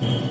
Mm-hmm.